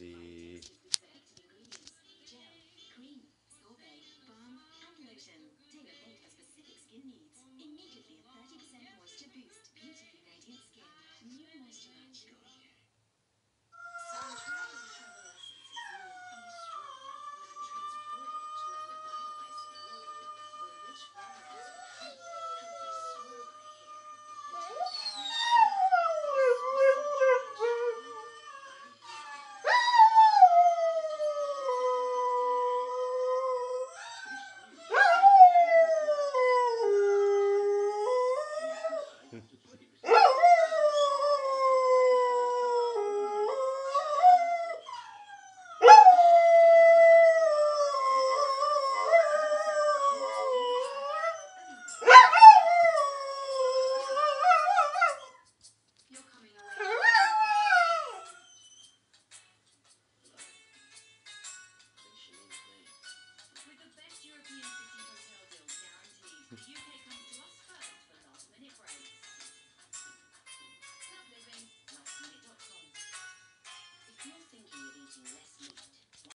the